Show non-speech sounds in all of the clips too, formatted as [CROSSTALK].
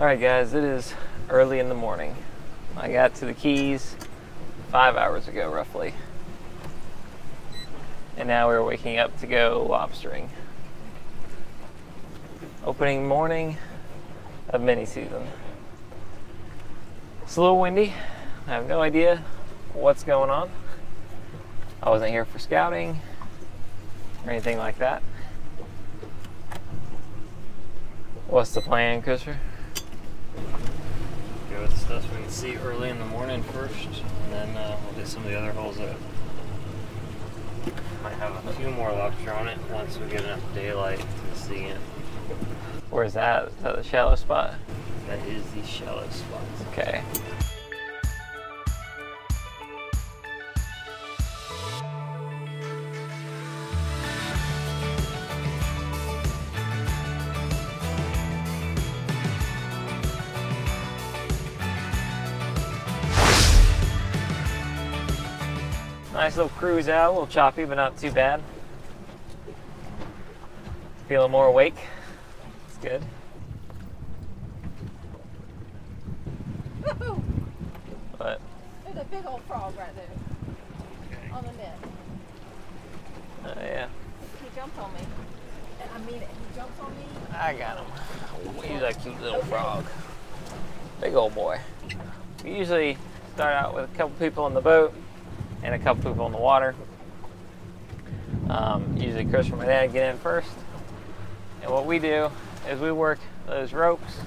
All right, guys, it is early in the morning. I got to the Keys five hours ago, roughly. And now we're waking up to go lobstering. Opening morning of mini season. It's a little windy. I have no idea what's going on. I wasn't here for scouting or anything like that. What's the plan, Christopher? Go with the stuff we can see early in the morning first, and then uh, we'll get some of the other holes that might have a few more lobster on it once we get enough daylight to see it. Where's that? Is that the shallow spot? That is the shallow spot. Okay. Little cruise out, a little choppy, but not too bad. Feeling more awake. It's good. Woohoo! But There's a big old frog right there on the net. uh, yeah, He jumped on me. I mean it. He jumped on me. I got him. He's a cute little frog. Big old boy. We usually start out with a couple people on the boat and a couple people in the water. Um, usually Chris and my dad get in first. And what we do is we work those ropes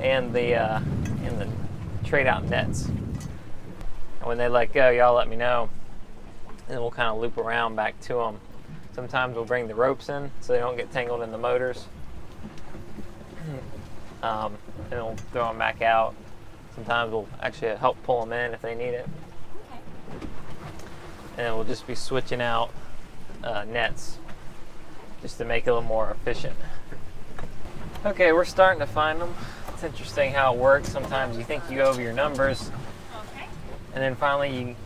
and the uh, and the trade out nets. And when they let go, y'all let me know, and we'll kind of loop around back to them. Sometimes we'll bring the ropes in so they don't get tangled in the motors. Um, and we'll throw them back out. Sometimes we'll actually help pull them in if they need it. And we'll just be switching out uh, nets just to make it a little more efficient. Okay, we're starting to find them. It's interesting how it works. Sometimes you think you go over your numbers, Okay. and then finally you,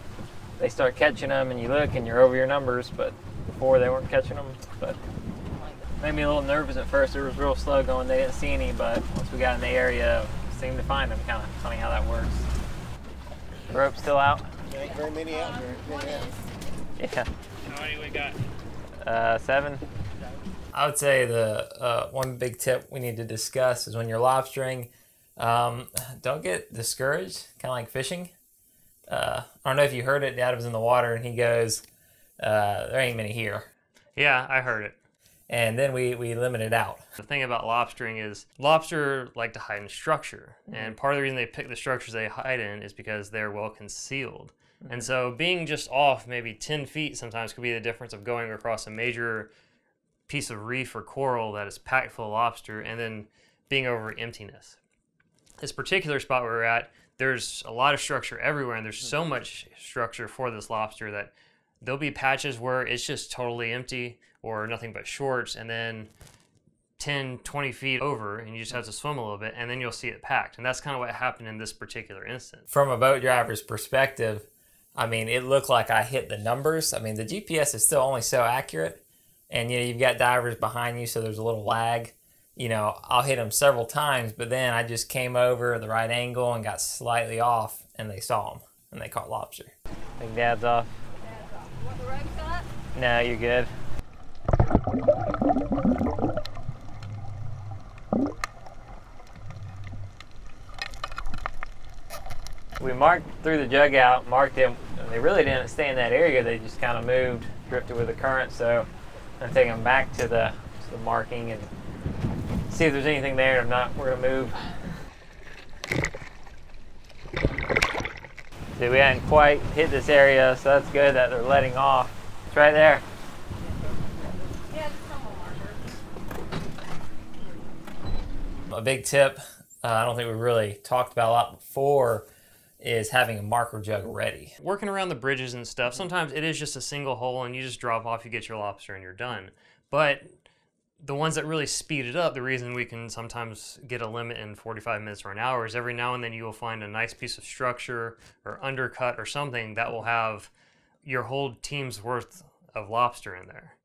they start catching them, and you look and you're over your numbers. But before they weren't catching them. But made me a little nervous at first. It was real slow going. They didn't see any, but once we got in the area, seemed to find them. Kind of funny how that works. Rope still out? There ain't very many out there. One. Yeah. How many we got? Uh, seven. I would say the uh, one big tip we need to discuss is when you're lobstering, um, don't get discouraged, kind of like fishing. Uh, I don't know if you heard it. Dad was in the water and he goes, uh, "There ain't many here," Yeah, I heard it. and then we we limit it out. The thing about lobstering is lobster like to hide in structure, and part of the reason they pick the structures they hide in is because they're well concealed. And so, being just off maybe 10 feet sometimes could be the difference of going across a major piece of reef or coral that is packed full of lobster and then being over emptiness. This particular spot where we're at, there's a lot of structure everywhere, and there's so hmm. much structure for this lobster that there'll be patches where it's just totally empty or nothing but shorts, and then 10, 20 feet over, and you just have to swim a little bit, and then you'll see it packed. And that's kind of what happened in this particular instance. From a boat driver's perspective, I mean, it looked like I hit the numbers. I mean, the GPS is still only so accurate, and you know, you've got divers behind you, so there's a little lag. You know, I'll hit them several times, but then I just came over the right angle and got slightly off, and they saw them, and they caught lobster. I think Dad's off. That's all. You want the ropes up? No, you're good. We marked threw the jug out, marked them, and they really didn't stay in that area. They just kind of moved, drifted with the current. So I'm take them back to the, to the marking and see if there's anything there. If not, we're gonna move. See, we hadn't quite hit this area, so that's good that they're letting off. It's right there. A big tip, uh, I don't think we really talked about a lot before, is having a marker jug ready. Working around the bridges and stuff, sometimes it is just a single hole and you just drop off, you get your lobster, and you're done. But the ones that really speed it up, the reason we can sometimes get a limit in 45 minutes or an hour is every now and then you will find a nice piece of structure or undercut or something that will have your whole team's worth of lobster in there.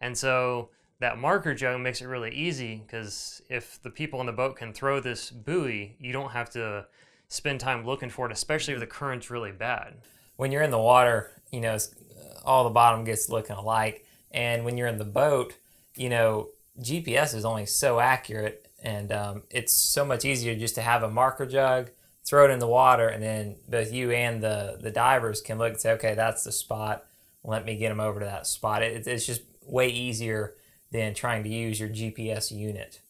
And so that marker jug makes it really easy because if the people on the boat can throw this buoy, you don't have to spend time looking for it, especially if the current's really bad. When you're in the water, you know, all the bottom gets looking alike. And when you're in the boat, you know, GPS is only so accurate. And um, it's so much easier just to have a marker jug, throw it in the water, and then both you and the, the divers can look and say, okay, that's the spot. Let me get them over to that spot. It, it's just way easier than trying to use your GPS unit.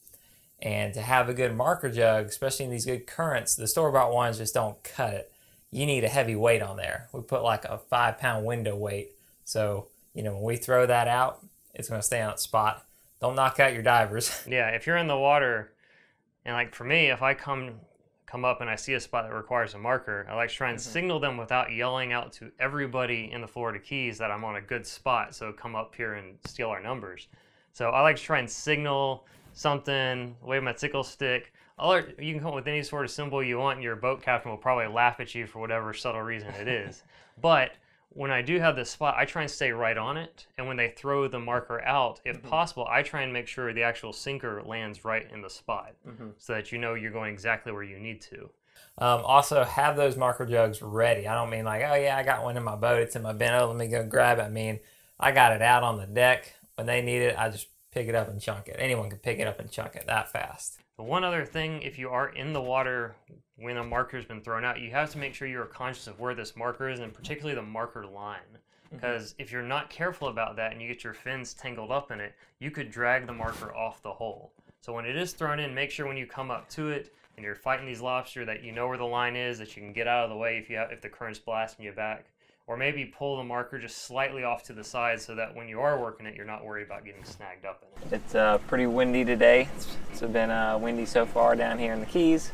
And to have a good marker jug, especially in these good currents, the store bought ones just don't cut it. You need a heavy weight on there. We put like a five pound window weight. So, you know, when we throw that out, it's going to stay on its spot. Don't knock out your divers. [LAUGHS] Yeah, if you're in the water, and like for me, if I come come up and I see a spot that requires a marker, I like to try and mm-hmm. signal them without yelling out to everybody in the Florida Keys that I'm on a good spot. So come up here and steal our numbers. So I like to try and signal something, wave my tickle stick. I'll, you can come up with any sort of symbol you want, and your boat captain will probably laugh at you for whatever subtle reason it is. [LAUGHS] but when I do have this spot, I try and stay right on it. And when they throw the marker out, if possible, I try and make sure the actual sinker lands right in the spot so that you know you're going exactly where you need to. Um, also, have those marker jugs ready. I don't mean like, oh yeah, I got one in my boat. It's in my bin. Oh, let me go grab it. I mean, I got it out on the deck. When they need it, I just pick it up and chunk it. Anyone can pick it up and chunk it that fast. One other thing, if you are in the water when a marker's been thrown out, you have to make sure you are conscious of where this marker is, and particularly the marker line. Mm-hmm. Because if you're not careful about that and you get your fins tangled up in it, you could drag the marker off the hole. So when it is thrown in, make sure when you come up to it and you're fighting these lobster that you know where the line is, that you can get out of the way if you have, if the current's blasting you back. Or maybe pull the marker just slightly off to the side so that when you are working it, you're not worried about getting snagged up in it. It's uh, pretty windy today. It's, it's been uh, windy so far down here in the Keys,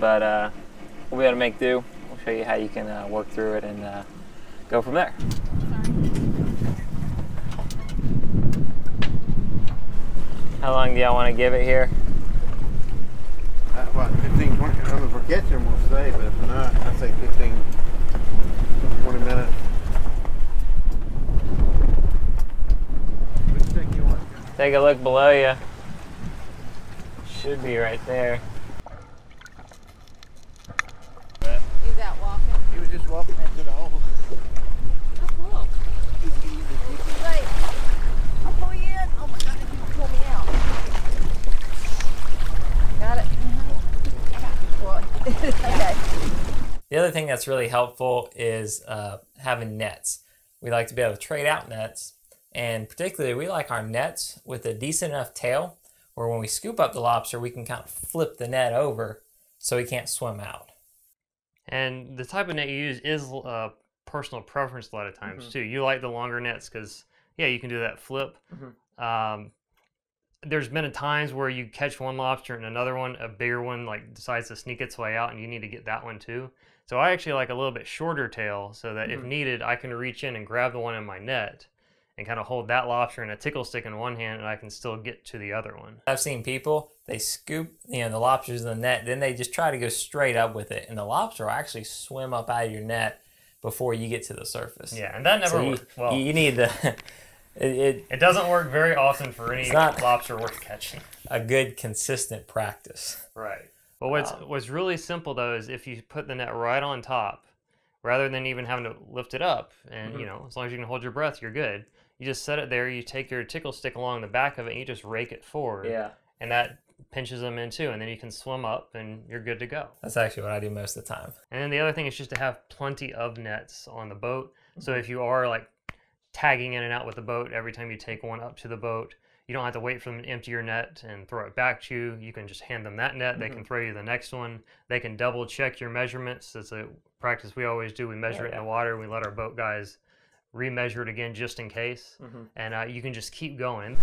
but uh, we'll be able to make do. We'll show you how you can uh, work through it and uh, go from there. How long do y'all want to give it here? Uh, what, 15, 20? I don't know if we're catching them, we'll stay, but if not, I'd say 15, 20 minutes. Which stick you want? Take a look below you. Should be right there. He's out walking. He was just walking up to the hole. Oh, cool. Too late. I'll pull you in. Oh my god, if you can pull me out. Got it. Mm-hmm. okay. The other thing that's really helpful is uh, having nets. We like to be able to trade out nets, and particularly we like our nets with a decent enough tail where when we scoop up the lobster, we can kind of flip the net over so he can't swim out. And the type of net you use is uh, personal preference a lot of times too. You like the longer nets because yeah, you can do that flip. Um, there's been a times where you catch one lobster and another one, a bigger one, like decides to sneak its way out, and you need to get that one too. So I actually like a little bit shorter tail, so that if mm-hmm. needed, I can reach in and grab the one in my net, and kind of hold that lobster and a tickle stick in one hand, and I can still get to the other one. I've seen people, they scoop you know, the lobsters in the net, then they just try to go straight up with it, and the lobster will actually swim up out of your net before you get to the surface. Yeah, and that never So works. Well, you need the, [LAUGHS] it, it, it doesn't work very often for any lobster worth catching. a good consistent practice. Right. But what's um, what's really simple though is if you put the net right on top, rather than even having to lift it up, and you mm-hmm. know, as long as you can hold your breath, you're good. You just set it there. You take your tickle stick along the back of it, and you just rake it forward. Yeah. And that pinches them in too, and then you can swim up, and you're good to go. That's actually what I do most of the time. And then the other thing is just to have plenty of nets on the boat. So mm-hmm. if you are like tagging in and out with the boat every time you take one up to the boat, you don't have to wait for them to empty your net and throw it back to you. You can just hand them that net. They can throw you the next one. They can double check your measurements. It's a practice we always do. We measure it in the water. We let our boat guys remeasure it again just in case. And uh, you can just keep going.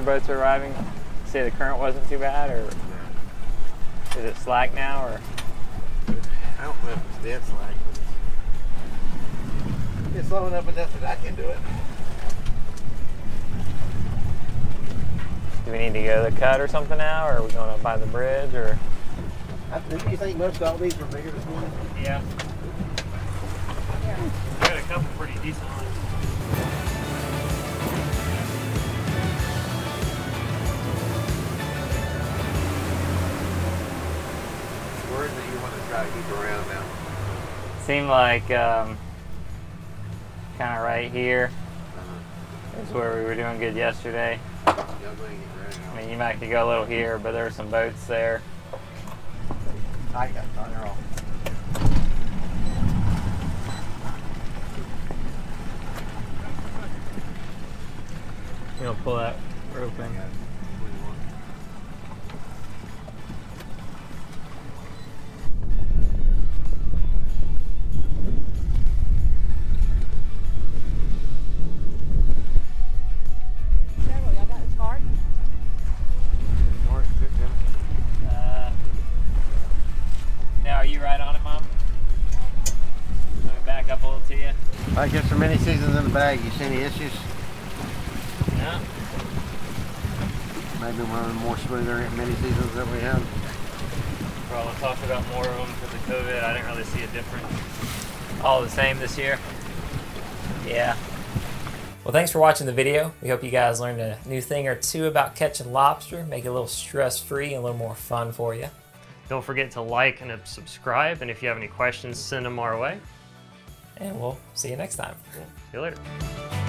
More boats are arriving. Say the current wasn't too bad, or is it slack now, or I don't know if it's dead slack. but It's long enough enough that I can do it. do we need to go to the cut or something now, or are we going to by the bridge, or? I, do you think most all these were bigger this morning? Yeah. We got a couple pretty decent ones. You want to try to keep around now? Seemed like um, kind of right here Uh-huh. is where we were doing good yesterday. Y'all go ahead and get ready. I mean, you might could go a little here, but there were some boats there. I got thunder off. You know, pull that rope in. You. I get some mini seasons in the bag. You see any issues? Yeah. Maybe one of the more smoother mini seasons that we have. Probably talked about more of them because of COVID. I didn't really see a difference. All the same this year? Yeah. Well, thanks for watching the video. We hope you guys learned a new thing or two about catching lobster, make it a little stress-free and a little more fun for you. Don't forget to like and subscribe. And if you have any questions, send them our way. And we'll see you next time. See you later.